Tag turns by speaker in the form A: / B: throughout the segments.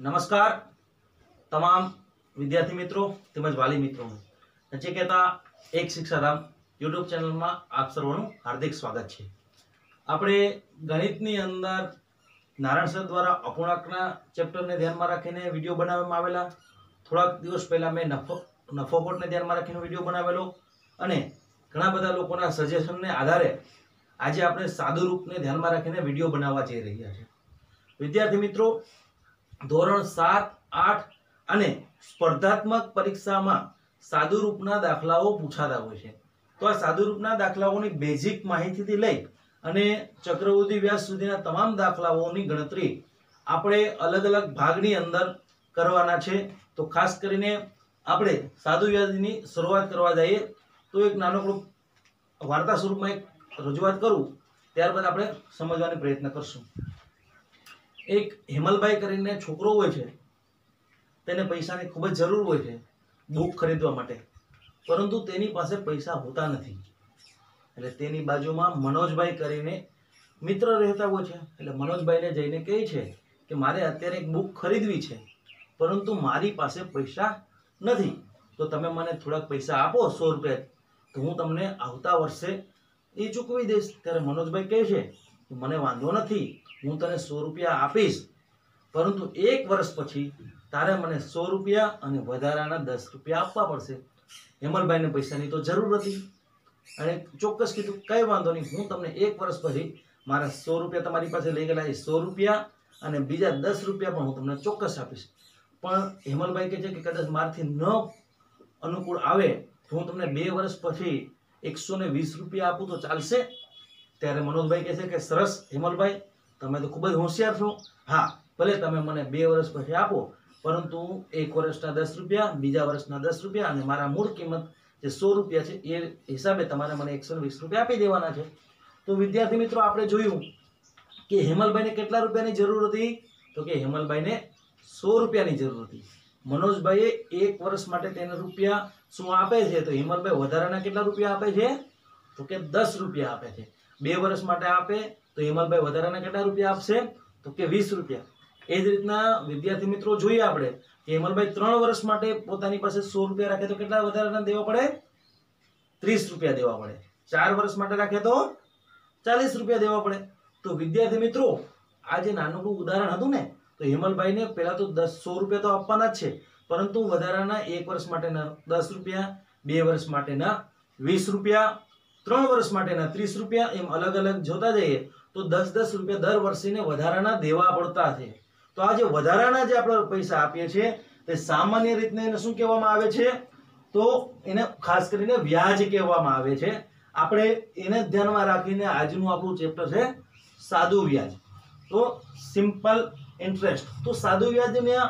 A: નમસ્કાર. તમામ વિદ્યાર્થી મિત્રો, તેમજ વાલી મિત્રો. નચિકેતા એક શિક્ષાધામ યુટ્યુબ ચેનલમાં આપ સર્વનું હાર્દિક સ્વાગત છે. આપણે ગણિતની અંદર નારાયણ સર દ્વારા અપૂર્ણાંકના ચેપ્ટરને ધ્યાનમાં રાખીને વીડિયો બનાવવામાં આવેલા. થોડાક દિવસ પહેલાં મેં નફો, નફોકોટને ધ્યાનમાં રાખીને વીડિયો બનાવેલો અને ઘણા બધા લોકોના સજેશનને આધારે આજે આપણે સાદુ રૂપને ધ્યાનમાં રાખીને વીડિયો બનાવવા જઈ રહ્યા છે. વિદ્યાર્થી મિત્રો ધોરણ સાત, આઠ અને સ્પર્ધાત્મક પરીક્ષામાં સાદુરૂપના દાખલાઓ પૂછાતા હોય છે. તો આ સાદુરૂપના દાખલાઓની બેઝિક માહિતીથી લઈ અને ચક્રવૃદ્ધિ વ્યાસ સુધીના તમામ દાખલાઓની ગણતરી આપણે અલગ અલગ ભાગની અંદર કરવાના છે. તો ખાસ કરીને આપણે સાદુ વ્યાજની શરૂઆત કરવા જઈએ. તો એક નાનકડું વાર્તા સ્વરૂપમાં એક રજૂઆત કરું. ત્યારબાદ આપણે સમજવાનો પ્રયત્ન કરશું. એક હેમલભાઈ કરીને છોકરો હોય છે, તેને પૈસાની ખૂબ જ જરૂર હોય છે બુક ખરીદવા માટે. પરંતુ તેની પાસે પૈસા હોતા નથી. એટલે તેની બાજુમાં મનોજભાઈ કરીને મિત્ર રહેતા હોય છે. એટલે મનોજભાઈને જઈને કહે છે કે મારે અત્યારે એક બુક ખરીદવી છે, પરંતુ મારી પાસે પૈસા નથી. તો તમે મને થોડાક પૈસા આપો સો રૂપિયા. તો હું તમને આવતા વર્ષે એ ચૂકવી દઈશ. ત્યારે મનોજભાઈ કહે છે કે મને વાંધો નથી. હું તને સો રૂપિયા આપીશ. પરંતુ એક વર્ષ પછી તારે મને સો રૂપિયા અને વધારાના દસ રૂપિયા આપવા પડશે. હેમલભાઈને પૈસાની તો જરૂર હતી. અને ચોક્કસ કીધું, કંઈ વાંધો નહીં, હું તમને એક વર્ષ પછી મારા સો રૂપિયા તમારી પાસે લઈ ગયેલા એ સો રૂપિયા અને બીજા દસ રૂપિયા પણ હું તમને ચોક્કસ આપીશ. પણ હેમલભાઈ કહે છે કે કદાચ મારથી ન અનુકૂળ આવે તો હું તમને બે વર્ષ પછી એકસો વીસ રૂપિયા આપું તો ચાલશે. ત્યારે મનોજભાઈ કહે છે કે, સરસ, હેમલભાઈ તમે તો ખૂબ જ હોશિયાર છો. હા, ભલે તમે મને બે વર્ષ પછી આપો, પરંતુ એક વર્ષના દસ રૂપિયા, બીજા વર્ષના દસ રૂપિયા અને મારા મૂળ કિંમત જે સો રૂપિયા છે એ હિસાબે તમારે મને એકસો વીસ રૂપિયા આપી દેવાના છે. તો વિદ્યાર્થી મિત્રો, આપણે જોયું કે હેમલભાઈને કેટલા રૂપિયાની જરૂર હતી? તો કે હેમલભાઈને સો રૂપિયાની જરૂર હતી. મનોજભાઈએ એક વર્ષ માટે તેને રૂપિયા શું આપે છે? તો હેમલભાઈ વધારાના કેટલા રૂપિયા આપે છે? તો કે દસ રૂપિયા આપે છે. બે વર્ષ માટે આપે તો હિમલભાઈ વધારાના કેટલા રૂપિયા આપશે? તો કે વીસ રૂપિયા. એ જ રીતના વિદ્યાર્થી મિત્રો જોઈએ આપણે કે હેમલભાઈ ત્રણ વર્ષ માટે પોતાની પાસે સો રૂપિયા રાખે તો કેટલા વધારાના દેવા પડે? ત્રીસ રૂપિયા દેવા પડે. ચાર વર્ષ માટે રાખે તો ચાલીસ રૂપિયા દેવા પડે. તો વિદ્યાર્થી મિત્રો, આ જે નાનકડું ઉદાહરણ હતું ને, તો હેમલભાઈને પહેલા તો દસ સો રૂપિયા તો આપવાના જ છે, પરંતુ વધારાના એક વર્ષ માટેના દસ રૂપિયા, બે વર્ષ માટેના વીસ રૂપિયા, ત્રણ વર્ષ માટેના ત્રીસ રૂપિયા એમ અલગ અલગ જોતા જઈએ તો દસ દસ રૂપિયા દર વર્ષીને વધારાના દેવા પડતા છે. તો આ જે વધારાના જે આપણે પૈસા આપીએ છીએ, તે સામાન્ય રીતને એને શું કહેવામાં આવે છે? તો એને ખાસ કરીને વ્યાજ કહેવામાં આવે છે. આપણે એને ધ્યાનમાં રાખીને આજનું આપણું ચેપ્ટર છે, સાદું વ્યાજ. તો સિમ્પલ ઇન્ટરેસ્ટ તો સાદું વ્યાજના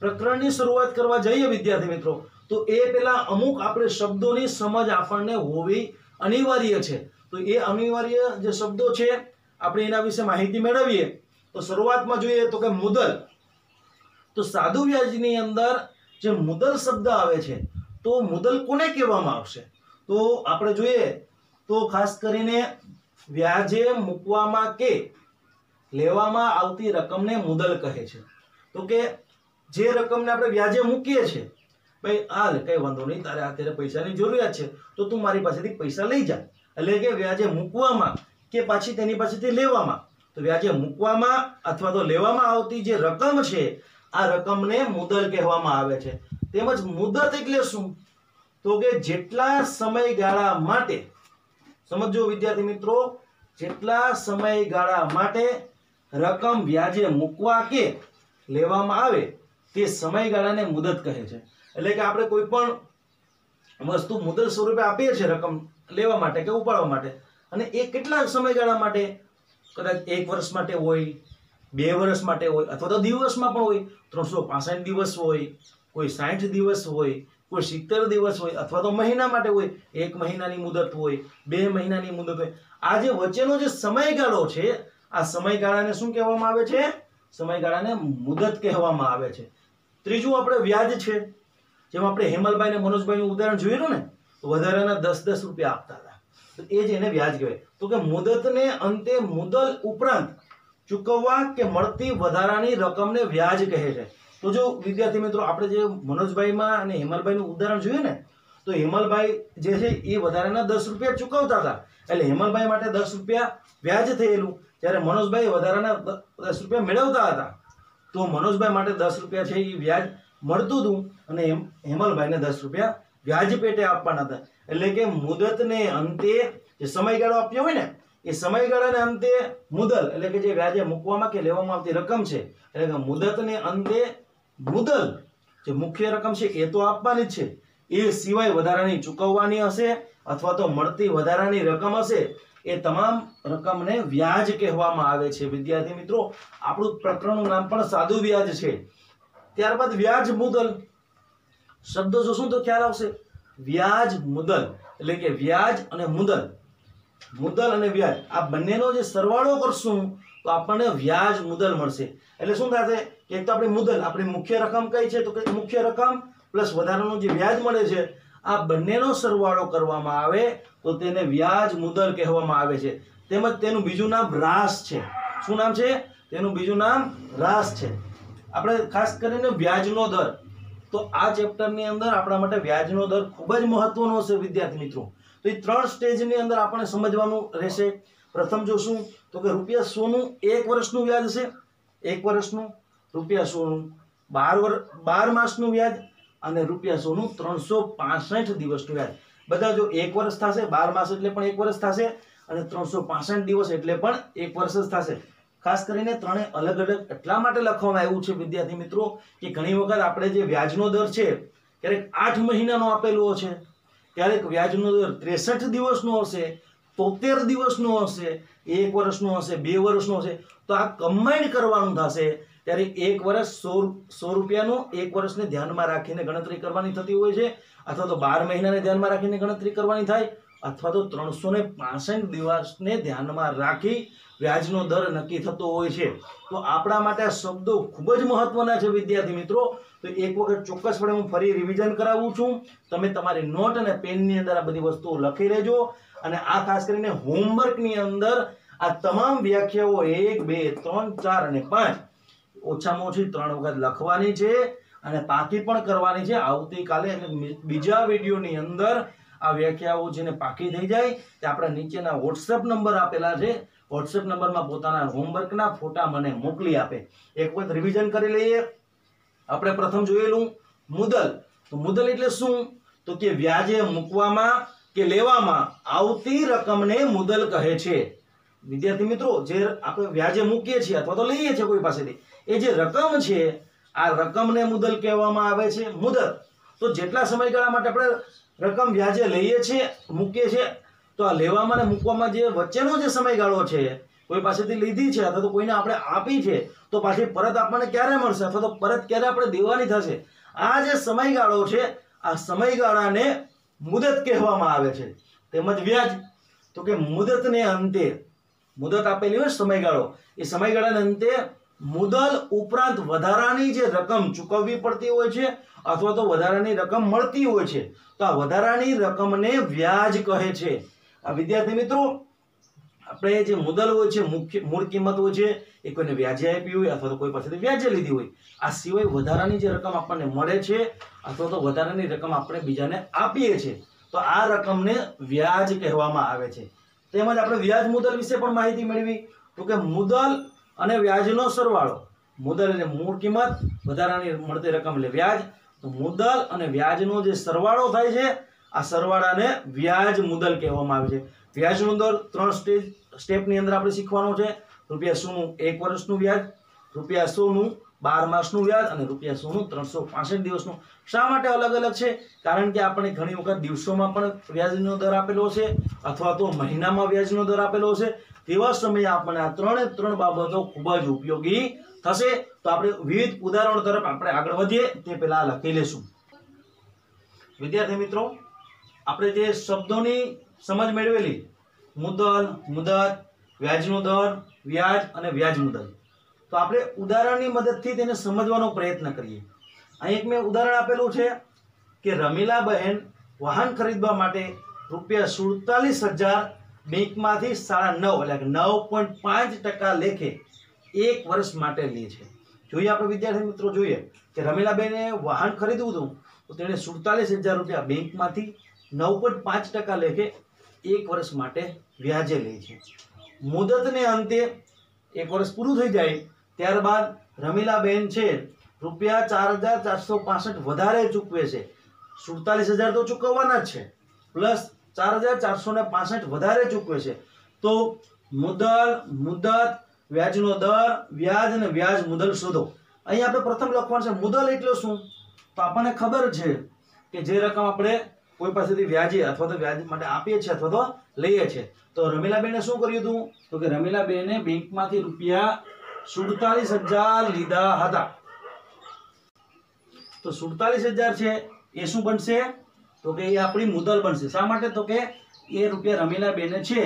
A: પ્રકરણની શરૂઆત કરવા જઈએ વિદ્યાર્થી મિત્રો. તો એ પહેલાં અમુક આપણે શબ્દોની સમજ આપણને હોવી અનિવાર્ય છે. તો એ અનિવાર્ય જે શબ્દો છે, આપણે એના વિશે માહિતી મેળવીએ. તો શરૂઆતમાં જોઈએ તો કે મુદલ. તો સાદુ વ્યાજની અંદર જે મુદલ શબ્દ આવે છે, તો મુદલ કોને કહેવામાં આવશે? તો આપણે જોઈએ તો ખાસ કરીને વ્યાજે મૂકવામાં કે લેવામાં આવતી રકમને મુદલ કહે છે. તો કે જે રકમને આપણે વ્યાજે મૂકીએ છીએ, ભાઈ, હાલ, કઈ વાંધો નહીં, તારે અત્યારે પૈસાની જરૂરિયાત છે, તો તું મારી પાસેથી પૈસા લઈ જા. એટલે કે વ્યાજે મૂકવામાં કે પાછી તેની પાસેથી લેવામાં? તો વ્યાજે મૂકવામાં અથવા તો લેવામાં આવતી જે રકમ છે, આ રકમને મુદલ કહેવામાં આવે છે. તેમજ મુદત એટલે શું? તો કે જેટલા સમયગાળા માટે સમજો વિદ્યાર્થી મિત્રો, જેટલા સમયગાળા માટે રકમ વ્યાજે મૂકવા કે લેવામાં આવે, તે સમયગાળાને મુદત કહે છે. એટલે કે આપણે કોઈ પણ વસ્તુ મુદત સ્વરૂપે આપીએ છીએ રકમ લેવા માટે કે ઉપાડવા માટે. અને એ કેટલા સમયગાળા માટે? કદાચ એક વર્ષ માટે હોય, બે વર્ષ માટે હોય, અથવા તો દિવસમાં પણ હોય. ત્રણસો પાસઠ દિવસ હોય, કોઈ સાઠ દિવસ હોય, કોઈ સિત્તેર દિવસ હોય, અથવા તો મહિના માટે હોય. એક મહિનાની મુદત હોય, બે મહિનાની મુદત હોય. આ જે વચ્ચેનો જે સમયગાળો છે, આ સમયગાળાને શું કહેવામાં આવે છે? સમયગાળાને મુદત કહેવામાં આવે છે. ત્રીજું આપણે વ્યાજ છે. જેમ આપણે હેમલભાઈ ને મનોજભાઈનું ઉદાહરણ જોયેલું ને વધારાના દસ દસ રૂપિયા આપતા હતા. તો એ જ એને વ્યાજ કહેવાય. તો કે મુદતને અંતે મુદલ ઉપરાંત ચૂકવવા કે મળતી વધારાની રકમને વ્યાજ કહે છે. તો જો વિદ્યાર્થી મિત્રો, આપણે જે મનોજભાઈમાં અને હેમલભાઈનું ઉદાહરણ જોઈએ ને, તો હેમલભાઈ જે છે એ વધારાના દસ રૂપિયા ચૂકવતા હતા. એટલે હેમલભાઈ માટે દસ રૂપિયા વ્યાજ થયેલું. જ્યારે મનોજભાઈ વધારાના દસ રૂપિયા મેળવતા હતા. તો મનોજભાઈ માટે દસ રૂપિયા છે એ વ્યાજ મળતું હતું. અને હેમલભાઈને દસ રૂપિયા વ્યાજ પેટે આપવાના હતા. એટલે કે મુદતને અંતે જે સમયગાળો આપ્યો હોય ને, એ સમયગાળાને અંતે મુદલ, એટલે કે જે વ્યાજે મૂકવામાં કે લેવામાં આવતી રકમ છે, એટલે કે મુદતને અંતે મુદલ જે મુખ્ય રકમ છે, એ તો આપવાની જ છે. એ સિવાય વધારાની ચૂકવવાની હશે અથવા તો મળતી વધારાની રકમ હશે, એ તમામ રકમને વ્યાજ કહેવામાં આવે છે. વિદ્યાર્થી મિત્રો, આપણું પ્રકરણનું નામ પણ સાદું વ્યાજ છે. ત્યારબાદ વ્યાજ મુદલ શબ્દો જોશું તો ખ્યાલ આવશે. વ્યાજ, મુદલ. એટલે કે વ્યાજ અને મુદલ. મુદલ અને વ્યાજ. આ બંનેનો જે સરવાળો કરશું, તો આપણને વ્યાજ, મુદલ મળશે. એટલે શું થશે? કે એક તો આપણી મુદલ, આપણી મુખ્ય રકમ કઈ છે? તો કે મુખ્ય રકમ પ્લસ વધારાનું જે વ્યાજ મળે છે, આ બંનેનો સરવાળો કરવામાં આવે, તો તેને વ્યાજ, મુદલ કહેવામાં આવે છે. તેમજ તેનું બીજું નામ રાસ છે. શું નામ છે? તેનું બીજું નામ રાસ છે. આપણે ખાસ કરીને વ્યાજનો દર. તો આ ચેપ્ટરની અંદર આપણા માટે વ્યાજનો દર ખૂબ જ મહત્વનો છે વિદ્યાર્થી મિત્રો. તો એ ત્રણ સ્ટેજની અંદર આપણે સમજવાનું રહેશે. પ્રથમ જોશું તો કે રૂપિયા સોનું એક વર્ષનું વ્યાજ છે એક વર્ષનું, રૂપિયા સોનું બાર વર, બાર માસનું વ્યાજ અને રૂપિયા સોનું ત્રણસો પાસઠ દિવસનું વ્યાજ. બધા જો એક વર્ષ થશે, બાર માસ એટલે પણ એક વર્ષ થશે અને ત્રણસો પાસઠ દિવસ એટલે પણ એક વર્ષ જ થશે. ખાસ કરીને ત્રણે અલગ અલગ એટલા માટે લખવામાં આવ્યું છે, વિદ્યાર્થી મિત્રો, કે ઘણી વખત આપણે જે વ્યાજનો દર છે, ક્યારેક આઠ મહિનાનો આપેલો છે ક્યારેક વ્યાજનો દર ત્રેસઠ દિવસનો હશે, તોતેર દિવસનો હશે, એક વર્ષનો હશે, બે વર્ષનો હશે, તો આ કમ્બાઈન્ડ કરવાનું થશે, ત્યારે એક વર્ષ સો સો રૂપિયાનું એક વર્ષને ધ્યાનમાં રાખીને ગણતરી કરવાની થતી હોય છે, અથવા તો બાર મહિનાને ધ્યાનમાં રાખીને ગણતરી કરવાની થાય અથવા તો ત્રણસો ને પાસઠ દિવસને ધ્યાનમાં રાખી વ્યાજનો દર નક્કી થતો હોય છે. તો આપણા માટે આ શબ્દો ખૂબ જ મહત્વના છે, વિદ્યાર્થી મિત્રો. તો એક વખત ચોક્કસપણે હું ફરી રિવિઝન કરાવું છું. તમે તમારી નોટ અને પેનની અંદર આ બધી વસ્તુઓ લખી લેજો. અને આ ખાસ કરીને હોમવર્કની અંદર આ તમામ વ્યાખ્યાઓ એક, બે, ત્રણ, ચાર અને પાંચ ઓછામાં ઓછી ત્રણ વખત લખવાની છે અને પાકી પણ કરવાની છે. આવતીકાલે એટલે બીજા વિડીયોની અંદર આ વ્યાખ્યાઓ જેને પાકી થઈ જાય તે આપણા નીચેના વોટ્સએપ નંબર આપેલા છે. વોટ્સએપ નંબરમાં પોતાના હોમવર્કના ફોટા મને મોકલી આપે. એક વખત રિવિઝન કરી લઈએ. આપણે પ્રથમ જોયેલું મુદલ. તો મુદલ એટલે શું? તો કે વ્યાજે મૂકવામાં કે લેવામાં આવતી રકમને મુદલ કહે છે. વિદ્યાર્થી મિત્રો, જે આપણે વ્યાજે મૂકીએ છીએ અથવા તો લઈએ છીએ કોઈ પાસેથી, એ જે રકમ છે, આ રકમને મુદલ કહેવામાં આવે છે. મુદત તો જેટલા સમયગાળા માટે આપણે રકમ વ્યાજે લઈએ છીએ, મૂકીએ છીએ, તો આ લેવામાં અને મૂકવામાં જે વચ્ચેનો જે સમયગાળો છે, કોઈ પાસેથી લીધી છે અથવા તો કોઈને આપણે આપી છે, તો પાછી પરત આપણને ક્યારે મળશે અથવા તો પરત ક્યારે આપણે દેવાની થશે? આ જે સમયગાળો છે, આ સમયગાળાને મુદત કહેવામાં આવે છે. તેમજ વ્યાજ. તો કે મુદતને અંતે, મુદત આપેલી હોય સમયગાળો. એ સમયગાળાને અંતે મુદલ ઉપરાંત વધારાની જે રકમ ચૂકવવી પડતી હોય છે અથવા તો વધારાની રકમ મળતી હોય છે, તો આ વધારાની રકમને વ્યાજ કહે છે. આ વિદ્યાર્થી મિત્રો, આપણે જે મુદલ હોય છે, મુખ્ય, મૂળ કિંમત હોય છે, એ કોઈને વ્યાજે આપી હોય અથવા તો કોઈ પાસેથી વ્યાજે લીધી હોય, આ સિવાય વધારાની જે રકમ આપણને મળે છે અથવા તો વધારાની રકમ આપણે બીજાને આપીએ છીએ, તો આ રકમને વ્યાજ કહેવામાં આવે છે. તેમજ આપણે વ્યાજ મુદલ વિશે પણ માહિતી મેળવી, તો કે મુદલ અને વ્યાજનો સરવાળો. મુદલ એટલે મૂળ કિંમત, વધારાની મળતી રકમ એટલે વ્યાજ. તો મુદલ અને વ્યાજનો જે સરવાળો થાય છે, આ સરવાળાને વ્યાજ મુદલ કહેવામાં આવે છે. વ્યાજનો દર ત્રણ સ્ટેજ, સ્ટેપની અંદર આપણે શીખવાનો છે. રૂપિયા સોનું એક વર્ષનું વ્યાજ, રૂપિયા સોનું બાર માસનું વ્યાજ અને રૂપિયા સોનું ત્રણસો પાસઠ દિવસનું. શા માટે અલગ અલગ છે? કારણ કે આપણે ઘણી વખત દિવસોમાં પણ વ્યાજનો દર આપેલો છે, અથવા તો મહિનામાં વ્યાજનો દર આપેલો છે. તેવા સમયે આપણને આ ત્રણે ત્રણ બાબતો ખૂબ જ ઉપયોગી થશે. તો આપણે વિવિધ ઉદાહરણો તરફ આપણે આગળ વધીએ, તે પહેલાં લખી લેશું. વિદ્યાર્થી મિત્રો, આપણે જે શબ્દોની સમજ મેળવેલી, મુદલ, મુદત વ્યાજનો દર વ્યાજ અને વ્યાજ મુદલ તો આપણે ઉદાહરણની મદદથી તેને સમજવાનો પ્રયત્ન કરીએ. અહીં એક મેં ઉદાહરણ આપેલું છે કે રમીલા બહેન વાહન ખરીદવા માટે રૂપિયા સુડતાલીસ હજાર બેંકમાંથી સાડા નવ, એટલે નવ પોઈન્ટ પાંચ ટકા લેખે એક વર્ષ માટે લે છે. જોઈએ આપણે વિદ્યાર્થી મિત્રો, જોઈએ કે રમીલાબેને વાહન ખરીદવું હતું, તો તેણે સુડતાલીસ હજાર રૂપિયા બેંકમાંથી નવ પોઈન્ટ પાંચ ટકા લેખે એક વર્ષ માટે વ્યાજે લે છે. મુદતને અંતે એક વર્ષ પૂરું થઈ જાય, ત્યારબાદ રમીલાબેન છે રૂપિયા ચાર હજાર ચારસો પાસઠ વધારે ચૂકવે છે. સુડતાલીસ હજાર તો ચૂકવવાના જ છે, પ્લસ ચાર હજાર ચારસો ને પાસઠ વધારે ચૂકવે છે. તો મુદલ, મુદત, વ્યાજનો દર, વ્યાજ અને વ્યાજ મુદલ શોધો. અહીં આપણે પ્રથમ લખવાનું છે, મુદલ એટલે શું? તો આપણને ખબર છે કે જે રકમ આપણે કોઈ પાસેથી વ્યાજે અથવા તો વ્યાજ માટે આપીએ છીએ અથવા તો લઈએ છીએ. તો રમીલાબેને શું કર્યું હતું? તો કે રમીલાબેને બેંકમાંથી રૂપિયા સુડતાલીસ હજાર લીધા હતા. તો સુડતાલીસ હજાર છે, એ શું બનશે? તો કે એ આપણી મુદલ બનશે. શા માટે? તો કે એ રૂપિયા રમીલાબેને છે,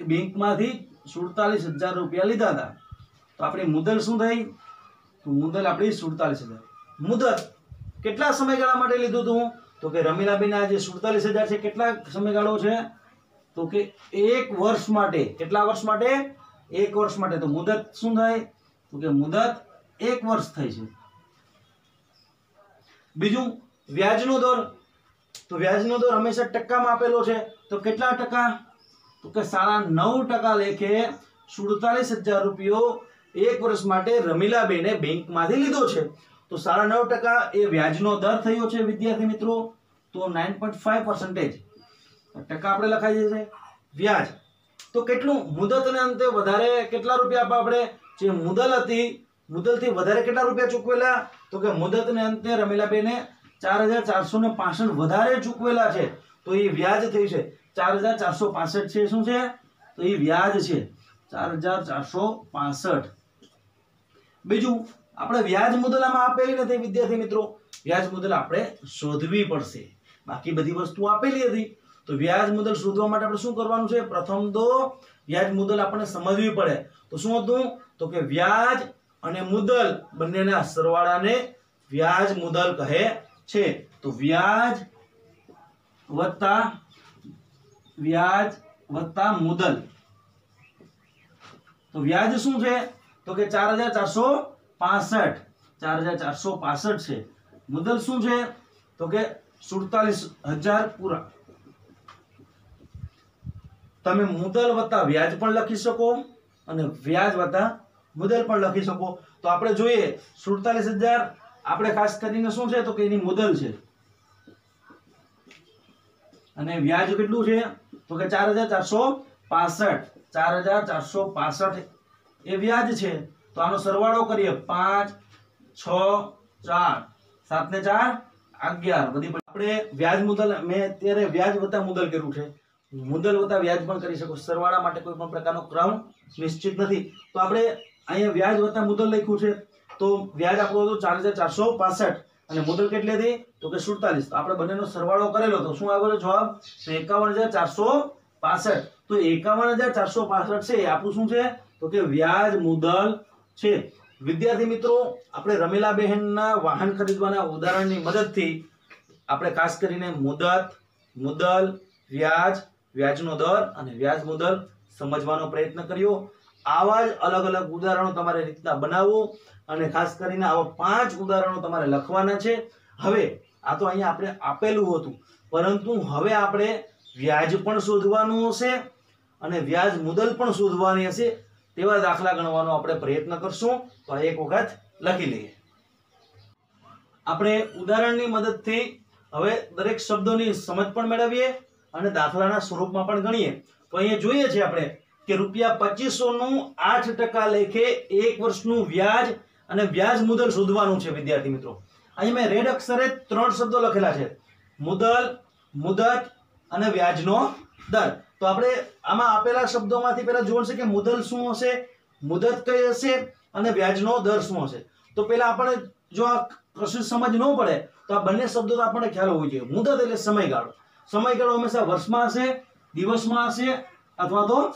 A: એ બેંકમાંથી સુડતાલીસ હજાર રૂપિયા લીધા હતા. તો આપણી મુદલ શું થઈ? તો મુદલ આપણી સુડતાલીસ હજાર. મુદત કેટલા સમયગાળા માટે લીધું હતું તો કે રમીલાબેન આ જે સુડતાલીસ હજાર છે. કેટલા સમયગાળો છે? તો કે એક વર્ષ માટે. કેટલા વર્ષ માટે? એક વર્ષ માટે. તો મુદત શું થાય? તો કે મુદત એક વર્ષ થઈ છે. બીજું, વ્યાજનો દર. તો વ્યાજનો દર હંમેશા ટકામાં આપેલો છે. તો કેટલા ટકા? તો કે સાડા નવ ટકા લેખે સુડતાલીસ હજાર રૂપિયો એક વર્ષ માટે રમીલાબેને બેંકમાંથી લીધો છે. તો સાડા નવ ટકા એ વ્યાજનો દર થયો છે, વિદ્યાર્થી મિત્રો. તો નાઇન પોઈન્ટ ફાઈવ પર્સન્ટેજ ટકા આપણે લખાઈ છે વ્યાજ. તો કેટલું? મુદતને અંતે વધારે કેટલા રૂપિયા આપવા આપણે જે મુદલ હતી, મુદલથી વધારે કેટલા રૂપિયા ચૂકવેલા? તો કે મુદતને અંતે રમીલાબેને ચાર હજાર ચારસો ને પાસઠ વધારે ચૂકવેલા છે. તો એ વ્યાજ થયું છે. ચાર હજાર ચારસો પાસઠ છે શું છે? તો એ વ્યાજ છે. ચાર હજાર ચારસો પાસઠ. બીજું, આપણે વ્યાજ મુદલમાં આપેલી નથી, વિદ્યાર્થી મિત્રો. વ્યાજ મુદલ આપણે શોધવી પડશે. બાકી બધી વસ્તુ આપેલી હતી. તો વ્યાજ મુદલ શોધવા માટે આપણે શું કરવાનું છે? પ્રથમ તો વ્યાજ મુદલ આપણને સમજવી પડે. તો શું હતું? તો કે વ્યાજ અને મુદલ બંનેના સરવાળાને વ્યાજ મુદલ કહે છે. તો વ્યાજ વત્તા વ્યાજ વત્તા મુદલ. તો વ્યાજ શું છે? તો કે ચાર હજાર ચારસો પાસઠ. ચાર હજાર ચારસો પાસઠ છે. મુદલ શું છે? તો કે સુડતાલીસ હજાર પૂરા. તમે મુદલ વત્તા વ્યાજ પણ લખી શકો અને વ્યાજ વત્તા મુદલ પણ લખી શકો. તો આપણે જોઈએ, સુડતાલીસ હજાર આપણે ખાસ કરીને શું છે તો કે એની મુદલ છે. અને વ્યાજ કેટલું છે? તો કે ચાર હજાર ચારસો પાસઠ. ચાર હજાર ચારસો પાસઠ એ વ્યાજ છે. તો આનો સરવાળો કરીએ પાંચ, છ, ચાર. સાત ને ચાર, અગિયાર. બધી આપણે વ્યાજ મુદલ મેં અત્યારે વ્યાજ વત્તા મુદલ કર્યું છે. મુદલ વત્તા વ્યાજ પણ કરી શકો. સરવાળા માટે કોઈ પણ પ્રકારનો ક્રમ નિશ્ચિત નથી. તો આપણે અહીંયા વ્યાજ વત્તા મુદલ લખ્યું છે. તો વ્યાજ આપણું હતું ચાર હજાર ચારસો પાસઠ. અને મુદલ કેટલી હતી? તો કે સુડતાલીસ. આપણે બંનેનો સરવાળો કરેલો તો શું આવ્યો જવાબ? તો એકાવન હજાર ચારસો પાસઠ. તો એકાવન હજાર ચારસો પાસઠ છે આપણું શું છે? તો કે વ્યાજ મુદલ છે. વિદ્યાર્થી મિત્રો, આપણે રમીલા બહેનના વાહન ખરીદવાના ઉદાહરણની મદદથી આપણે ખાસ કરીને મુદત, મુદલ, વ્યાજ, વ્યાજનો દર અને વ્યાજ મુદલ સમજવાનો પ્રયત્ન કર્યો. આવા જ અલગ અલગ ઉદાહરણો તમારે રીતના બનાવવું. અને ખાસ કરીને આવા પાંચ ઉદાહરણો તમારે લખવાના છે. હવે આ તો અહીંયા આપણે આપેલું હતું, પરંતુ હવે આપણે વ્યાજ પણ શોધવાનું હશે અને વ્યાજ મુદલ પણ શોધવાની હશે તેવા દાખલા ગણવાનો આપણે પ્રયત્ન કરશું. તો એક વખત લખી લઈએ. આપણે ઉદાહરણની મદદથી હવે દરેક શબ્દોની સમજ પણ મેળવીએ અને દાખલાના સ્વરૂપમાં પણ ગણીએ. તો અહીંયા જોઈએ છે આપણે કે રૂપિયા પચીસો નું આઠ ટકા લેખે એક વર્ષનું વ્યાજ અને વ્યાજ મુદલ શોધવાનું છે, વિદ્યાર્થી મિત્રો. અહીં મેં રેડ અક્ષરે ત્રણ શબ્દો લખેલા છે. મુદલ, મુદત અને વ્યાજનો દર. તો આપણે આમાં આપેલા શબ્દોમાંથી પહેલા જોવાનું છે કે મુદલ શું હશે? મુદત કઈ હશે? અને વ્યાજનો દર શું હશે? તો પહેલા આપણે જો આ કશું સમજ ન પડે, તો આ બંને શબ્દો તો આપણને ખ્યાલ હોવો જોઈએ. મુદત એટલે સમયગાળો. સમયગાળો હંમેશા વર્ષમાં હશે, દિવસમાં હશે, અથવા તો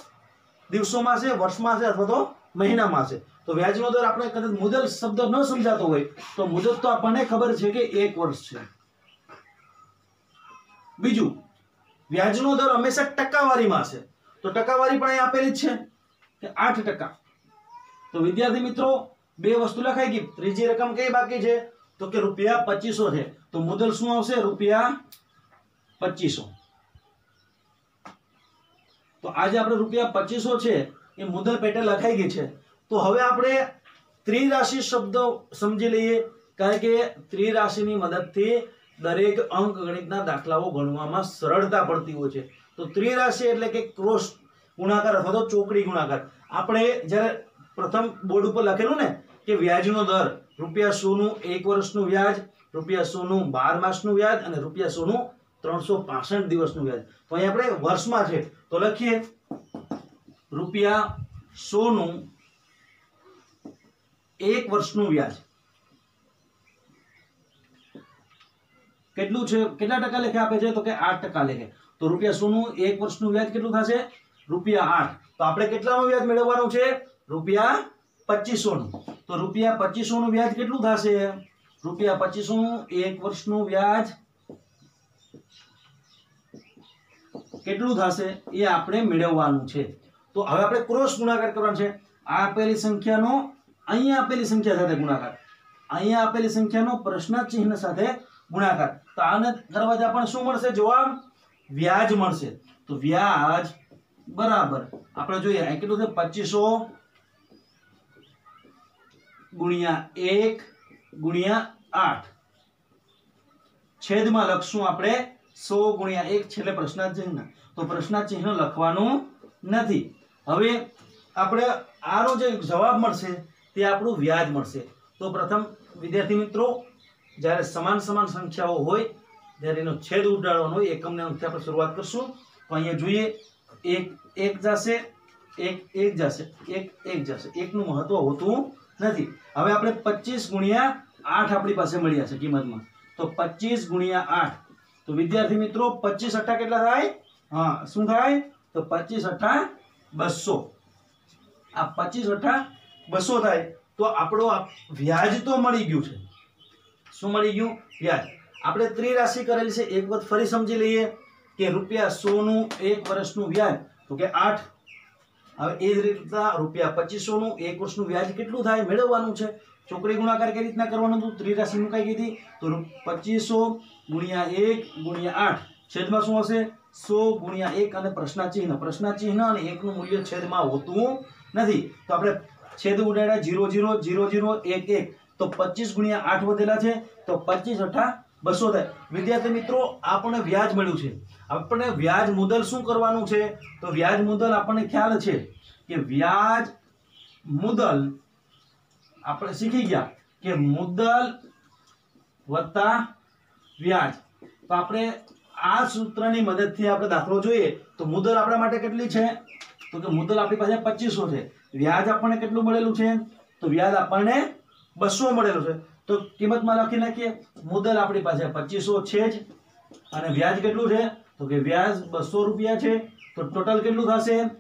A: દિવસોમાં હશે, વર્ષમાં હશે, અથવા તો મહિનામાં હશે. તો વ્યાજનો દર આપણે કદાચ મુદલ શબ્દ ન સમજાતો હોય, તો મુદત તો આપણને ખબર છે કે એક વર્ષ છે. બીજું, વ્યાજનો દર હંમેશા ટકાવારીમાં છે. તો ટકાવારી પણ અહીં આપેલી જ છે કે આઠ ટકા. તો વિદ્યાર્થી મિત્રો, બે વસ્તુ લખાઈ ગઈ. ત્રીજી રકમ કઈ બાકી છે? તો કે રૂપિયા પચીસો છે. તો મુદલ શું આવશે? રૂપિયા પચીસો. તો આજે આપણે રૂપિયા પચીસો છે, એ મુદલ પેટે લખાઈ ગઈ છે. તો હવે આપણે ત્રિરાશિ શબ્દ સમજી લઈએ. કારણ કે ત્રિરાશિની મદદથી દરેક અંક ગણિતના દાખલાઓ ગણવામાં સરળતા પડતી હોય છે. તો ત્રિરાશિ એટલે કે ક્રોસ ગુણાકાર અથવા તો ચોકડી ગુણાકાર. આપણે જ્યારે પ્રથમ બોર્ડ ઉપર લખેલું ને કે વ્યાજનો દર, રૂપિયા સોનું એક વર્ષનું વ્યાજ, રૂપિયા સોનું બાર માસનું વ્યાજ અને રૂપિયા સોનું ત્રણસો પાસઠ દિવસનું વ્યાજ. તો અહીં આપણે વર્ષમાં છે. તો લખીએ. રૂપિયા સોનું એક વર્ષનું વ્યાજ. કેટલું છે? કેટલા ટકા લેખે આપે છે? તો કે આઠ ટકા લેખે. તો રૂપિયા સોનું એક વર્ષનું વ્યાજ કેટલું થશે? રૂપિયા આઠ. તો આપણે કેટલાનું વ્યાજ મેળવવાનું છે? રૂપિયા પચીસોનું તો રૂપિયા પચીસોનું વ્યાજ કેટલું થશે? રૂપિયા પચીસોનું એક વર્ષનું વ્યાજ કેટલું થશે? એ આપણે મેળવવાનું છે. તો હવે આપણે ક્રોસ ગુણાકાર કરવાનો છે. આ આપેલી સંખ્યાનો અહીંયા આપેલી સંખ્યા સાથે ગુણાકાર. અહીંયા આપેલી સંખ્યાનો પ્રશ્ન ચિહ્ન સાથે ગુણાકાર. તો આને કરવા જ આપણને શું મળશે જવાબ વ્યાજ મળશે. તો વ્યાજ બરાબર. આપણે જોઈએ, અહીં કેટલું છે? પચીસો ગુણ્યા એક ગુણ્યા આઠ. છેદમાં લખશું આપણે સો ગુણ્યા એક છેલ્લે પ્રશ્નાચિહ્ન. તો પ્રશ્નાચિહ્ન લખવાનું નથી. હવે આપણે આનો જે જવાબ મળશે તે આપણું વ્યાજ મળશે. તો પ્રથમ, વિદ્યાર્થી મિત્રો, જ્યારે સમાન સમાન સંખ્યાઓ હોય, ત્યારે એનો છેદ ઉડાડવાનો હોય. એકમને અંકથી આપણે શરૂઆત કરશું. તો અહીંયા જોઈએ, એક એક જશે, એક એક જશે, એક એક જશે. એકનું મહત્વ હોતું નથી. હવે આપણે પચીસ ગુણ્યા આઠ આપણી પાસે મળ્યા છે કિંમતમાં. તો પચીસ ગુણ્યા આઠ. તો વિદ્યાર્થી મિત્રો, પચીસ અઠ્ઠા કેટલા થાય? હા, શું થાય? તો પચીસ અઠ્ઠા બસો. આ પચીસ અઠ્ઠા બસો થાય, તો આપણો વ્યાજ તો મળી ગયું છે. શું મળી ગયું? વ્યાજ. આપણે ત્રિરાશિ કરેલી છે, એક વખત ફરી સમજી લઈએ કે રૂપિયા સોનું એક વર્ષનું વ્યાજ, તો કે આઠ. હવે એ જ રીતના રૂપિયા પચીસોનું એક વર્ષનું વ્યાજ કેટલું થાય? મેળવવાનું છે. ચોકડી ગુણાકાર કઈ રીતના કરવાનું હતું? ત્રિરાશિ મુકાઈ ગઈ હતી. તો પચીસો ગુણ્યા એક ગુણ્યા આઠ. છેદમાં શું હશે? સો ગુણ્યા એક અને પ્રશ્નાચિહ્ન. પ્રશ્નાચિહ્ન અને એકનું મૂલ્ય છેદમાં હોતું નથી. તો આપણે છેદ ઉડાડ્યા જીરો જીરો જીરો જીરો, એક એક. તો પચીસ ગુણ્યા આઠ વધેલા છે, તો પચીસ અઠા બસો થાય. વિદ્યાર્થી મિત્રો, આપણને વ્યાજ મળ્યું છે. આપણને વ્યાજ મુદલ શું કરવાનું છે? તો વ્યાજ મુદલ આપણને ખ્યાલ છે કે વ્યાજ મુદલ આપણે શીખી ગયા કે મુદલ વત્તા વ્યાજ. તો આપણે આ સૂત્રની મદદથી આપણે દાખલો જોઈએ. તો મુદલ આપણા માટે કેટલી છે? તો કે મુદલ આપણી પાસે પચીસો છે. વ્યાજ આપણને કેટલું મળેલું છે? તો વ્યાજ આપણને બસો મળેલું છે. તો કિંમતમાં લખી નાખીએ. મુદ્દલ આપણી પાસે પચીસો છે જ. અને વ્યાજ કેટલું છે? તો કે વ્યાજ બસો રૂપિયા છે. તો ટોટલ કેટલું થશે?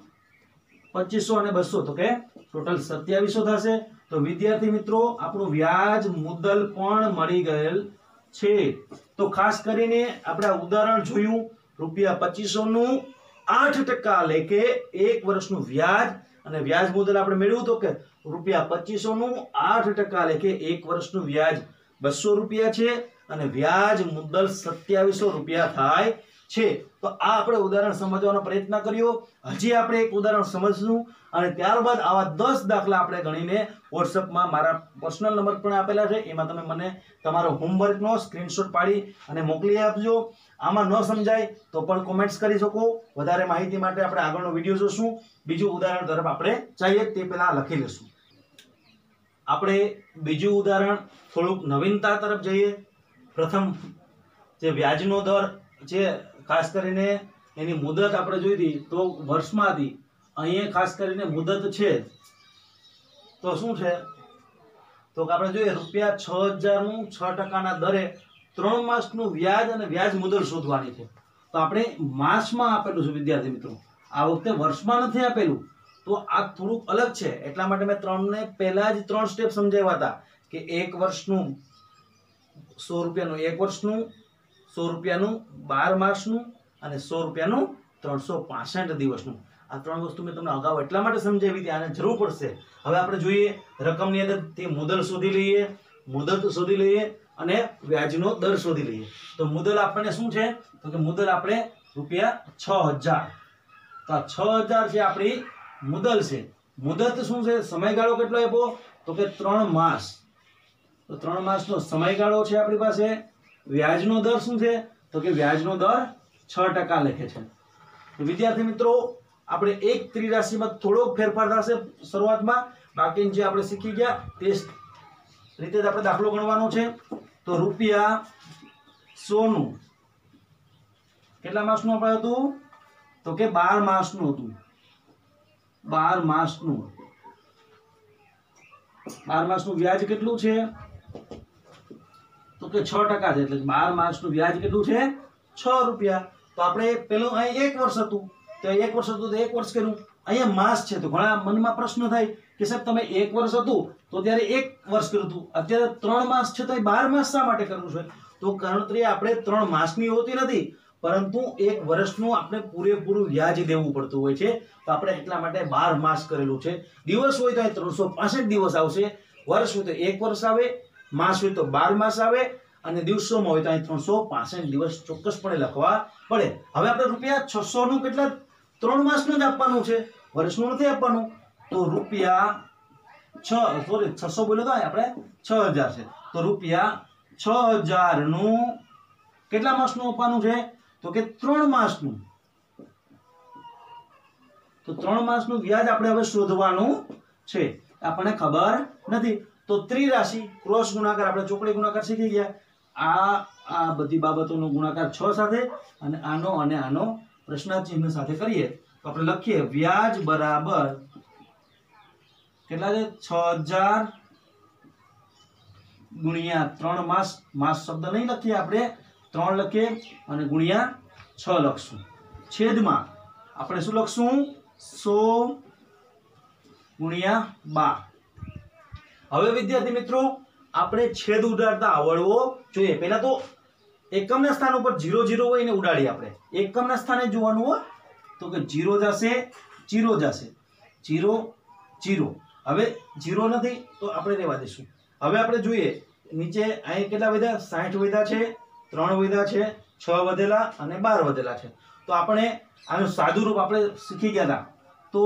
A: પચીસો અને બસો. તો કે ટોટલ સત્યાવીસો થશે. તો વિદ્યાર્થી મિત્રો, આપણું વ્યાજ મુદ્દલ પણ મળી ગયેલ છે. તો ખાસ કરીને આપણે ઉદાહરણ જોયું. રૂપિયા પચીસો નું આઠ ટકા લેખે એક વર્ષનું વ્યાજ અને વ્યાજ મુદ્દલ આપણે મેળવ્યું તો કે રૂપિયા પચીસો નું આઠ ટકા લેખે એક વર્ષનું વ્યાજ બસો રૂપિયા છે અને વ્યાજ મુદ્દલ સત્યાવીસો રૂપિયા થાય છે. તો આ આપણે ઉદાહરણ સમજવાનો પ્રયત્ન કર્યો. હજી આપણે એક ઉદાહરણ સમજશું અને ત્યારબાદ આવા દસ દાખલા આપણે ગણીને વોટ્સઅપમાં મારા પર્સનલ નંબર પણ આપેલા છે. એમાં તમે મને તમારો હોમવર્કનો સ્ક્રીનશોટ પાડી અને મોકલી આપજો. આમાં ન સમજાય તો પણ કોમેન્ટ્સ કરી શકો. વધારે માહિતી માટે આપણે આગળનો વીડિયો જોશું. બીજું ઉદાહરણ તરફ આપણે જઈએ, તે પહેલાં લખી લઈશું. આપણે બીજું ઉદાહરણ થોડુંક નવીનતા તરફ જઈએ. પ્રથમ જે વ્યાજનો દર છે, ખાસ કરીને એની મુદત આપણે જોઈ હતી, તો વર્ષમાં હતી અહીંયા ખાસ કરીને મુદત છે તો શું છે? તો આપણે જોઈએ, રૂપિયા છ હજારનું છ ટકાના દરે ત્રણ માસનું વ્યાજ અને વ્યાજ મુદલ શોધવાની છે. તો આપણે માસમાં આપેલું છે, વિદ્યાર્થી મિત્રો. આ વખતે વર્ષમાં નથી આપેલું. તો આ થોડુંક અલગ છે. એટલા માટે મેં ત્રણને પહેલા જ ત્રણ સ્ટેપ સમજાવ્યા હતા કે એક વર્ષનું સો રૂપિયાનું, એક વર્ષનું સો રૂપિયાનું, બાર માસનું અને સો રૂપિયાનું ત્રણસો પાસઠ દિવસનું. આ ત્રણ વસ્તુ મેં તમને અગાઉ એટલા માટે સમજાવી હતી, આને જરૂર પડશે. હવે આપણે જોઈએ રકમની અંદર તે મુદલ શોધી લઈએ, મુદત શોધી લઈએ અને વ્યાજનો દર શોધી લઈએ. તો મુદલ આપણને શું છે? તો કે મુદલ આપણે રૂપિયા છ હજાર. તો આ છ હજાર છે આપણી મુદલ છે. મુદત શું છે? સમયગાળો કેટલો આપ્યો? તો કે ત્રણ માસ. તો ત્રણ માસનો સમયગાળો છે આપણી પાસે. વ્યાજનો દર શું છે? તો કે વ્યાજનો દર છ ટકા લખે છે. તો વિદ્યાર્થી મિત્રો, આપણે એક ત્રિરાશિમાં થોડોક ફેરફાર થશે શરૂઆતમાં. બાકી જે આપણે શીખી ગયા, તે રીતે જ આપણે દાખલો ગણવાનો છે. તો રૂપિયા સોનું. કેટલા માસનું આપણે હતું? તો કે બાર માસનું હતું. બાર માસનું. બાર માસનું વ્યાજ કેટલું છે? તો કે છ ટકા છે, એટલે બાર માસનું વ્યાજ કેટલું છે? છ રૂપિયા. તો આપણે પેલું અહીં એક વર્ષ હતું. તો એક વર્ષ હતું તો એક વર્ષ કર્યું અહીંયા માસ છે. તો ઘણા મનમાં પ્રશ્ન થાય કે સાહેબ, તમે એક વર્ષ હતું તો ત્યારે એક વર્ષ કર્યું હતું. અત્યારે ત્રણ માસ છે તો બાર માસ શા માટે કરવું છે? તો ગણતરી આપણે ત્રણ માસની હોતી નથી, પરંતુ એક વર્ષનું આપણે પૂરેપૂરું વ્યાજ દેવું પડતું હોય છે. તો આપણે એટલા માટે બાર માસ કરેલું છે. દિવસ હોય તો ત્રણસો પાસઠ દિવસ આવશે. વર્ષ હોય તો એક વર્ષ આવે, માસ હોય તો બાર માસ આવે, અને દિવસોમાં હોય તો અહીં ત્રણસો પાસઠ દિવસ ચોક્કસપણે લખવા પડે. હવે આપણે રૂપિયા છસો નું કેટલા ત્રણ માસનું જ આપવાનું છે. વર્ષનું નથી આપવાનું. તો રૂપિયા છ સોરી છસો બોલ્યો તો આપણે છ હજાર છે. તો રૂપિયા છ હજારનું કેટલા માસનું આપવાનું છે? તો કે ત્રણ માસનું. તો ત્રણ માસનું વ્યાજ આપણે હવે શોધવાનું છે. આપણને ખબર નથી. તો ત્રિરાશિ, ક્રોસ ગુણાકાર, આપણે ચોકડી ગુણાકાર શીખી ગયા. આ આ બધી બાબતોનો ગુણાકાર છ સાથે અને આનો અને આનો પ્રશ્નાચિહ્ન સાથે કરીએ, તો આપણે લખીએ વ્યાજ બરાબર કેટલા છે? છ હજાર ગુણ્યા ત્રણ માસ માસ શબ્દ નહીં લખીએ આપણે, ત્રણ લખીએ અને ગુણ્યા છ લખશું. છેદમાં આપણે શું લખશું? સો ગુણ્યા બાર. હવે વિદ્યાર્થી મિત્રો, આપણે છેદ ઉડાડતા આવડવો જોઈએ. પહેલા તો એકમના સ્થાન ઉપર જીરો જીરો હોય એને ઉડાડીએ આપણે. એકમના સ્થાને જોવાનું હોય તો કે જીરો જશે જીરો જશે. Zero zero. હવે જીરો નથી તો આપણે રહેવા દઈશું. હવે આપણે જોઈએ, નીચે અહીં કેટલા વધ્યા? સાઠ વધ્યા છે, ત્રણ વધ્યા છે, છ વધેલા અને બાર વધેલા છે. તો આપણે આનું સાદું રૂપ આપણે શીખી ગયા હતા તો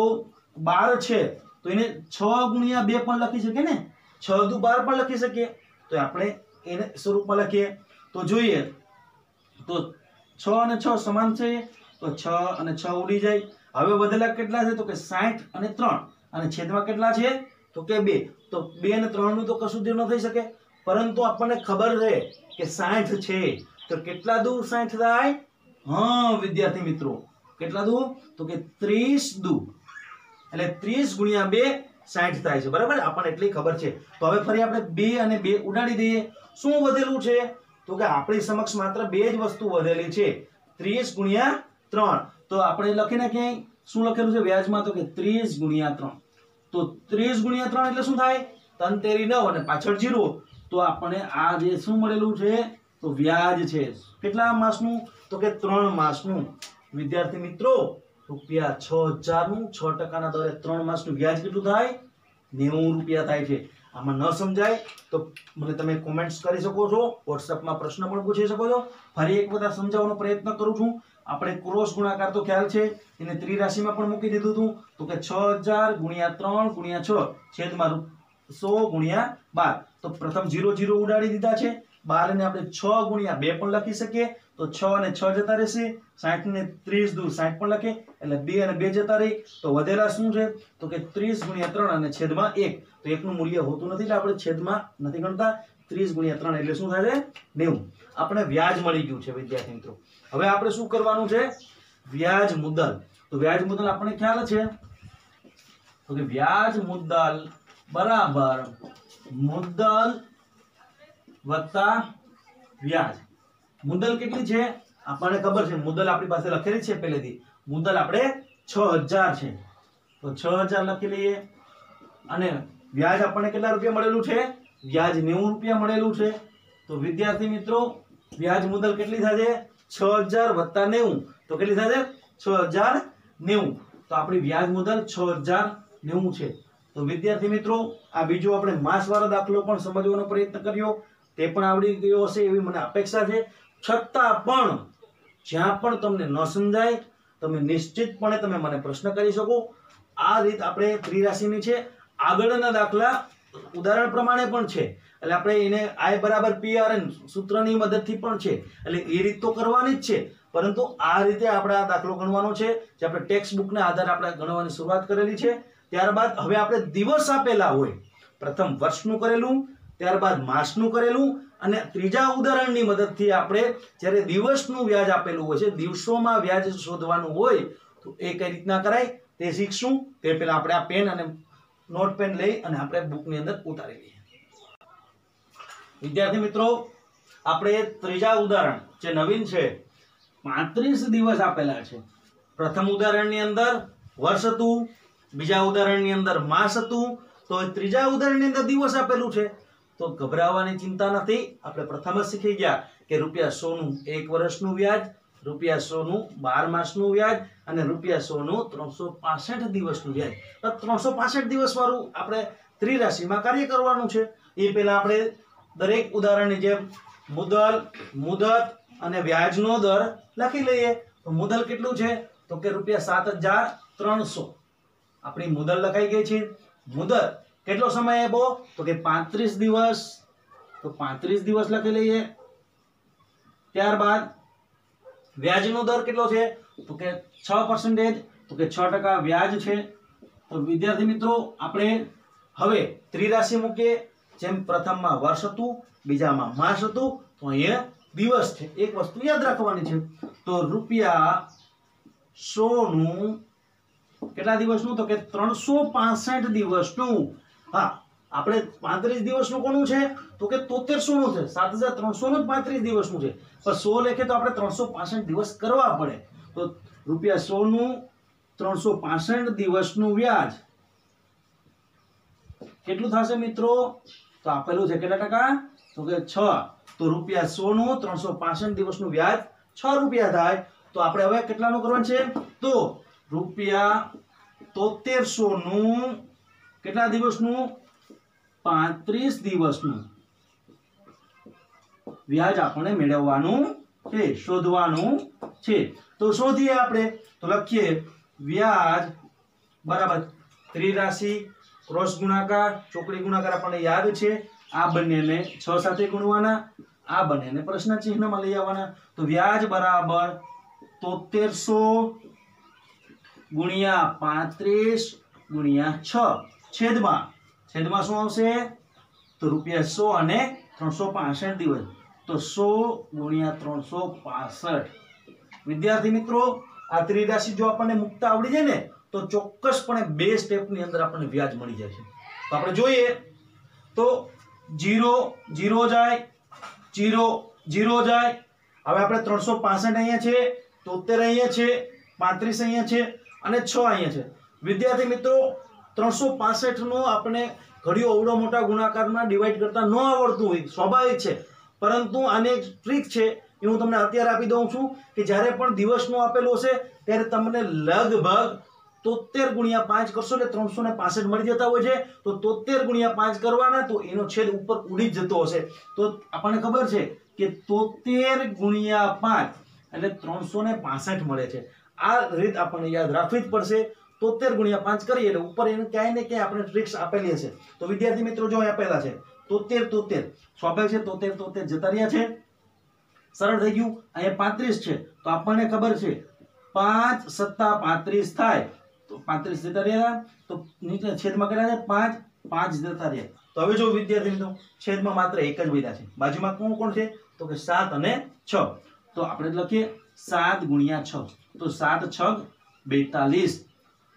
A: બાર છે, તો એને છ ગુણ્યા બે પણ લખી શકીએ ને? છ દુ બાર પણ લખી શકીએ. તો આપણે એને સ્વરૂપમાં લખીએ. તો જોઈએ. તો છ અને છ સમાન છે. તો છ અને છ ઉડી જાય. હવે વધેલા કેટલા છે? તો કે સાઠ અને ત્રણ. અને છેદમાં કેટલા છે? તો કે બે. તો બે અને ત્રણનું તો કશું જ ન થઈ શકે. પરંતુ આપણને ખબર છે કે સાઠ છે. તો કેટલા દૂર સાઠ થાય? હા, વિદ્યાર્થી મિત્રો. કેટલા દૂર? તો કે ત્રીસ દૂર. એટલે ત્રીસ ગુણ્યા બે સાઠ થાય છે. બરાબર? આપણને એટલી ખબર છે. તો હવે ફરી આપણે બે અને બે ઉડાડી દઈએ. શું વધેલું છે? તો કે આપણી સમક્ષ માત્ર બે જ વસ્તુ વધેલી છે. ત્રીસ ગુણ્યા ત્રણ. તો આપણે લખીને ક્યાંય શું લખેલું છે વ્યાજમાં? તો કે ત્રીસ ગુણ્યા ત્રણ. તો ત્રીસ ગુણ્યા ત્રણ એટલે શું થાય? તન તેરી નવ અને પાછળ જીરો. તો આપણને આ જે શું મળેલું છે? તો વ્યાજ છે. કેટલા માસનું? તો કે ત્રણ માસનું. વિદ્યાર્થી મિત્રો, રૂપિયા છ હજારનું છ ટકાના દરે ત્રણ માસનું વ્યાજ કેટલું થાય? નેવું રૂપિયા થાય છે. આમાં ન સમજાય તો મને તમે કોમેન્ટ્સ કરી શકો છો વોટ્સઅપમાં પ્રશ્ન પણ પૂછી શકો છો. ફરી એક બધા સમજાવવાનો પ્રયત્ન કરું છું. આપણે ક્રોસ ગુણાકાર તો ખ્યાલ છે, એને ત્રિરાશિમાં પણ મૂકી દીધું હતું. તો કે છ હજાર ગુણ્યા ત્રણ ગુણ્યા છ છેદમાં સો ગુણ્યા બાર. તો પ્રથમ જીરો જીરો ઉડાડી દીધા છે. બાર ને આપણે છ ગુણ્યા બે પણ લખી શકીએ. તો છ અને છ જતા રહેશે, સાઠ ને ત્રીસ દૂર, સાઠ પણ લખે, એટલે બે અને બે જતા રહી, તો વધેલા શું છે? તો કે ત્રીસ ગુણ્યા ત્રણ અને છેદમાં એક, તો એકનું મૂલ્ય હોતું નથી, એટલે આપણે છેદમાં નથી ગણતા, ત્રીસ ગુણ્યા ત્રણ એટલે શું થાય નેવું. આપણે વ્યાજ મળી ગયું છે, વિદ્યાર્થી મિત્રો. હવે આપણે શું કરવાનું છે? વ્યાજ મુદ્દલ. તો વ્યાજ મુદ્દલ આપણને ખ્યાલ છે? તો કે વ્યાજ મુદ્દલ બરાબર મુદ્દલ વત્તા વ્યાજ. મુદ્દલ કેટલી છે? આપણને ખબર છે. મુદ્દલ આપણી પાસે લખેલી છે પહેલેથી. મુદ્દલ આપણે છ હજાર છે. તો છ હજાર લખી લઈએ. અને વ્યાજ આપણને કેટલા રૂપિયા મળેલું છે? વ્યાજ નેવું રૂપિયા મળેલું છે. તો વિદ્યાર્થી મિત્રો, વ્યાજ મુદ્દલ કેટલી થશે? છ હજાર વત્તા નેવું. તો કેટલી થશે? છ હજાર નેવું. તો આપણી વ્યાજ મુદલ છ હજાર નેવું છે. તો વિદ્યાર્થી મિત્રો, આ બીજો આપણે માસવાળો દાખલો પણ સમજવાનો પ્રયત્ન કર્યો. તે પણ આવડી ગયો હશે એવી મને અપેક્ષા છે. છતાં પણ જ્યાં પણ તમને ન સમજાય, તમે નિશ્ચિતપણે તમે મને પ્રશ્ન કરી શકો. આ રીત આપણે ત્રિરાશિની છે. આગળના દાખલા ઉદાહરણ પ્રમાણે પણ છે. એટલે આપણે એને આય બરાબર પીઆરએન સૂત્રની મદદથી પણ છે. એટલે એ રીત તો કરવાની જ છે. પરંતુ આ રીતે આપણે આ દાખલો ગણવાનો છે, જે આપણે ટેક્સ્ટ બુકના આધારે આપણે ગણવાની શરૂઆત કરેલી છે. ત્યારબાદ હવે આપણે દિવસ આપેલા હોય. પ્રથમ વર્ષનું કરેલું, ત્યારબાદ માસનું કરેલું અને ત્રીજા ઉદાહરણની મદદથી આપણે જ્યારે દિવસનું વ્યાજ આપેલું હોય છે, દિવસોમાં વ્યાજ શોધવાનું હોય, તો એ કઈ રીતના કરાય? તે શીખશું. તે પહેલા આપણે આ પેન અને નોટ પેન લઈ અને આપણે બુકની અંદર ઉતારી લઈએ. વિદ્યાર્થી મિત્રો, આપણે ત્રીજા ઉદાહરણ જે નવીન છે, પાંત્રીસ દિવસ આપેલા છે. પ્રથમ ઉદાહરણની અંદર વર્ષ હતું, બીજા ઉદાહરણની અંદર માસ હતું, તો ત્રીજા ઉદાહરણની અંદર દિવસ આપેલું છે. તો ગભરાવાની ચિંતા નથી. આપણે પ્રથમ જ શીખી ગયા કે રૂપિયા સોનું એક વર્ષનું વ્યાજ, રૂપિયા સોનું બાર માસનું વ્યાજ અને રૂપિયા સોનું ત્રણસો પાસઠ દિવસનું વ્યાજ. તો ત્રણસો પાસઠ દિવસ વાળું આપણે ત્રિરાશિમાં કાર્ય કરવાનું છે. એ પહેલા આપણે દરેક ઉદાહરણની જેમ મુદલ, મુદત અને વ્યાજનો દર લખી લઈએ. તો મુદલ કેટલું છે? તો કે રૂપિયા સાત હજાર ત્રણસો. આપણી મુદલ લખાઈ ગઈ છે. મુદત કેટલો સમય આપ્યો? તો કે પાંત્રીસ દિવસ. તો પાંત્રીસ દિવસ લખી લઈએ. ત્યારબાદ વ્યાજનો દર કેટલો છે? તો કે છ પર્સન્ટેજ તો કે છ ટકા વ્યાજ છે. તો વિદ્યાર્થી મિત્રો, આપણે હવે ત્રિરાશિ મૂકીએ. જેમ પ્રથમમાં વર્ષ હતું, બીજામાં માસ હતું, તો અહીંયા દિવસ છે. એક વસ્તુ યાદ રાખવાની છે. તો રૂપિયા સોનું કેટલા દિવસનું? તો કે ત્રણસો પાસઠ દિવસનું. હા, આપણે પાંત્રીસ દિવસનું કોનું છે? તો કે તોતેરસો નું છે. સાત હજાર ત્રણસો નું પાંત્રીસ દિવસનું છે. પણ સો લેખે તો આપણે ત્રણસો પાસઠ દિવસ કરવા પડે. તો રૂપિયા સો નું ત્રણસો પાસઠ દિવસનું વ્યાજ. કેટલું થશે મિત્રો? તો આપેલું છે કેટલા ટકા? તો કે છ. તો રૂપિયા સો નું ત્રણસો પાસઠ દિવસનું વ્યાજ છ રૂપિયા થાય. તો આપણે હવે કેટલાનું કરવાનું છે? તો રૂપિયા તોતેરસો નું કેટલા દિવસનું? પાંત્રીસ દિવસનું. વ્યાજ આપણે મેળવવાનું છે, શોધવાનું છે. તો શોધીએ આપણે. તો લખીએ, વ્યાજ બરાબર ત્રિરાશિ ક્રોસ ગુણાકાર, ચોકડી ગુણાકાર આપણને યાદ છે. આ બંનેને છ સાથે ગુણવાના. આ બંનેને પ્રશ્ન ચિહ્નમાં લઈ આવવાના. તો વ્યાજ બરાબર તોતેરસો ગુણ્યા પાંત્રીસ ગુણ્યા છ. છેદમાં. છેદમાં શું આવશે? તો રૂપિયા સો અને ત્રણસો પાસઠ દિવસ. તો સો ગુણ્યા ત્રણસો પાસઠ. વિદ્યાર્થી મિત્રો, આ ત્રિરાશિ જો આપણને મુકતા આવડી જાય ને, તો ચોક્કસપણે બે સ્ટેપની અંદર આપણને વ્યાજ મળી જાય છે. તો આપણે જોઈએ. તો જીરો જીરો જાય, જીરો જીરો જાય. હવે આપણે ત્રણસો પાસઠ અહીંયા છે, તોતેર અહીંયા છે, પાંત્રીસ અહીંયા છે, અને છ અહીંયા છે. વિદ્યાર્થી મિત્રો ત્રણસો પાસઠ નો આપણે ઘડીઓ અવડો મોટા ગુણાકારમાં ડિવાઈડ કરતા ન આવડતું હોય, સ્વાભાવિક છે. પરંતુ આને એક ટ્રીક છે, એ હું તમને અત્યારે આપી દઉં છું કે જ્યારે પણ દિવસનો આપેલો હશે, ત્યારે તમને લગભગ તોતેર ગુણ્યા પાંચ કરશો એટલે ત્રણસો ને પાસઠ મળી જતા હોય છે. તો તોતેર ગુણ્યા પાંચ કરવાના, તો એનો છેદ ઉપર ઉડી જતો હશે. તો આપણને ખબર છે કે તોતેર ગુણ્યા પાંચ એટલે ત્રણસો ને પાસઠ મળે છે. આ રીત આપણને યાદ રાખવી જ પડશે. તોતેર ગુણ્યા પાંચ કરીએ એટલે ઉપર એને ક્યાંય ને ક્યાંય આપણે ટ્રિક્સ આપેલી હશે. તો વિદ્યાર્થી મિત્રો જો આપેલા છે, તોતેર તોતેર. સ્વાભાવિક છે તોતેર તોતેર. જતા રહ્યા છે. સરળ થઈ ગયું. અહીંયા પાંત્રીસ છે. તો આપણને ખબર છે, પાંચ સત્તા પાંત્રીસ થાય. તો પાંત્રીસ જતા રહ્યા. તો નીચે છેદમાં કર્યા છે? પાંચ પાંચ જતા રહ્યા. તો હવે જો વિદ્યાર્થી મિત્રો, છેદમાં માત્ર એક જ વધ્યા છે. બાજુમાં કોણ કોણ છે? તો કે સાત અને છ. તો આપણે લખીએ સાત ગુણ્યા છ. તો સાત, છ, બેતાલીસ.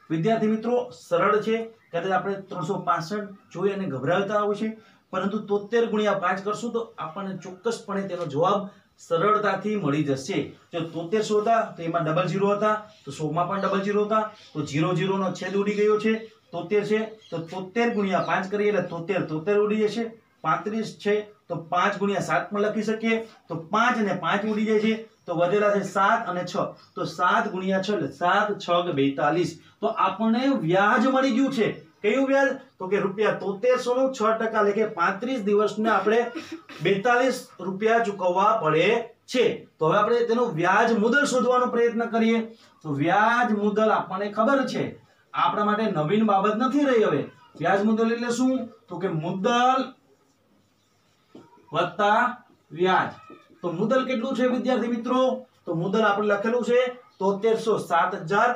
A: વિદ્યાર્થી મિત્રો, સરળ છે. કદાચ આપણે ત્રણસો પાસઠ જોઈ અને ગભરાવતા હોય છે પરંતુ તોતેર ગુણ્યા પાંચ કરશું તો આપણને ચોક્કસપણે તેનો જવાબ સરળતાથી મળી જશે. જો તોતેર સો હતા, તો એમાં ડબલ ઝીરો હતા, તો સોમાં પણ ડબલ ઝીરો હતા, તો જીરો ઝીરોનો છેદ ઉડી ગયો છે. તોતેર છે, તો તોતેર ગુણ્યા પાંચ કરીએ એટલે તોતેર તોતેર ઉડી જશે. પાંત્રીસ છે, તો પાંચ ગુણ્યા સાત પણ લખી શકીએ. તો પાંચ ને પાંચ ઉડી જાય છે. તો વધેલા છે સાત અને છ. તો સાત ગુણ્યા છ એટલે સાત છ બેતાલીસ. તો આપણને વ્યાજ મળી ગયું છે. કયું વ્યાજ? તો કે રૂપિયા તોતેરસો નું છ ટકા કે પાંત્રીસ દિવસને આપણે બેતાલીસ રૂપિયા ચૂકવવા પડે છે. તો હવે આપણે તેનું વ્યાજ મુદલ શોધવાનો પ્રયત્ન કરીએ. તો વ્યાજ મુદલ આપણને ખબર છે. આપણા માટે નવીન બાબત નથી રહી હવે. વ્યાજ મુદલ એટલે શું? તો કે મુદ્દલ વત્તા વ્યાજ. તો મુદલ કેટલું છે વિદ્યાર્થી મિત્રો? તો મુદલ આપણે લખેલું છે તોતેરસો સાત હજાર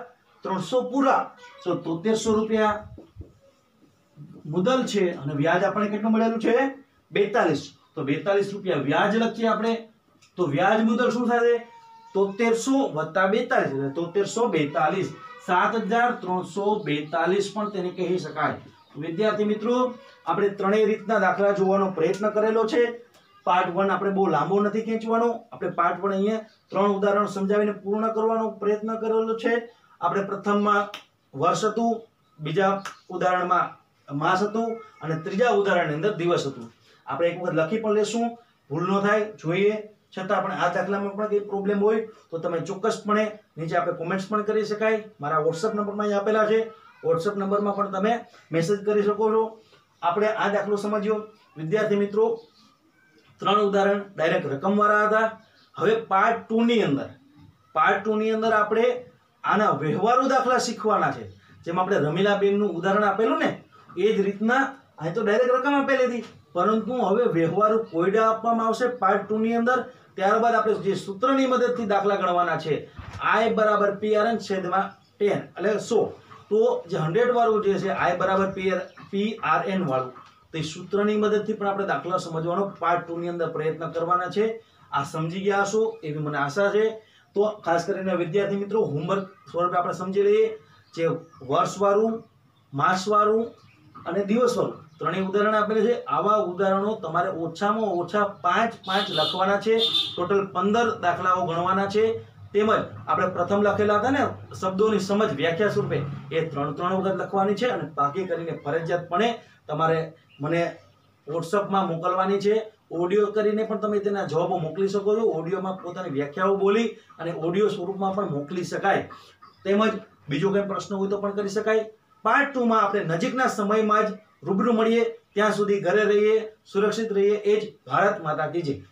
A: ત્રણસો પૂરા. તો તોતેરસો રૂપિયા મુદલ છે અને વ્યાજ આપણે કેટલું મળેલું છે? બેતાલીસ. તો બેતાલીસ રૂપિયા વ્યાજ લખીએ આપણે. તો વ્યાજ મુદલ શું થશે? તોતેરસો વત્તા બેતાલીસ એટલે તોતેરસો બેતાલીસ. સાત હજાર ત્રણસો બેતાલીસ પણ તેને કહી શકાય. વિદ્યાર્થી મિત્રો, આપણે ત્રણેય રીતના દાખલા જોવાનો પ્રયત્ન કરેલો છે. પાર્ટ વન આપણે બહુ લાંબો નથી ખેંચવાનો. આપણે પાર્ટ વન અહીંયા ત્રણ ઉદાહરણ સમજાવીને પૂર્ણ કરવાનો પ્રયત્ન કરેલો છે. આપણે પ્રથમમાં વર્ષ હતું, બીજા ઉદાહરણમાં માસ હતું અને ત્રીજા ઉદાહરણની અંદર દિવસ હતું. આપણે એક વખત લખી પણ લેશું, ભૂલ ન થાય, જોઈએ. છતાં આપણે આ દાખલામાં પણ કંઈ પ્રોબ્લેમ હોય તો તમે ચોક્કસપણે નીચે આપણે કોમેન્ટ્સ પણ કરી શકાય. મારા વોટ્સઅપ નંબરમાં અહીં આપેલા છે. વોટ્સઅપ નંબરમાં પણ તમે મેસેજ કરી શકો છો. આપણે આ દાખલો સમજ્યો. વિદ્યાર્થી મિત્રો ત્રણ ઉદાહરણ ડાયરેક્ટ રકમવાળા હતા હવે પાર્ટ ટુની અંદર પાર્ટ ટુની અંદર આપણે આના વ્યવહારુ દાખલા શીખવાના છે. જેમ આપણે રમીલાબેનનું ઉદાહરણ આપેલું ને, એ જ રીતના અહીં તો ડાયરેક્ટ રકમ આપેલી હતી. પરંતુ હવે વ્યવહારુ કોયડા આપવામાં આવશે પાર્ટ ટુની અંદર. ત્યારબાદ આપણે જે સૂત્રની મદદથી દાખલા ગણવાના છે આય બરાબર પીઆર એન છેદમાં ટેન, એટલે સો. તો જે હંડ્રેડ વાળું જે છે આય બરાબર પીઆર પીઆરએન એન વાળું. તો એ સૂત્રની મદદથી પણ આપણે દાખલા સમજવાનો પાર્ટ ટુની અંદર પ્રયત્ન કરવાના છે. આ સમજી ગયા હશો એવી મને આશા છે. તો ખાસ કરીને વિદ્યાર્થી મિત્રો હોમવર્ક સ્વરૂપે આપણે સમજી લઈએ. જે વર્ષવાળું માસવાળું અને દિવસવાળું ત્રણેય ઉદાહરણ આપેલા છે. આવા ઉદાહરણો તમારે ઓછામાં ઓછા પાંચ પાંચ લખવાના છે. ટોટલ પંદર દાખલાઓ ગણવાના છે. તેમજ આપણે પ્રથમ લખેલા હતા ને શબ્દોની સમજ વ્યાખ્યા સ્વરૂપે, એ ત્રણ ત્રણ વખત લખવાની છે અને બાકી કરીને ફરજિયાતપણે તમારે મને વોટ્સઅપમાં મોકલવાની છે. ઓડિયો કરીને પણ તમે તેના જવાબો મોકલી શકો છો. ઓડિયોમાં પોતાની વ્યાખ્યાઓ બોલી અને ઓડિયો સ્વરૂપમાં પણ મોકલી શકાય. તેમજ બીજો કંઈ પ્રશ્ન હોય તો પણ કરી શકાય. પાર્ટ ટુમાં આપણે નજીકના સમયમાં જ રૂબરૂ મળીએ. ત્યાં સુધી ઘરે રહીએ, સુરક્ષિત રહીએ. એ જ ભારત માતા કી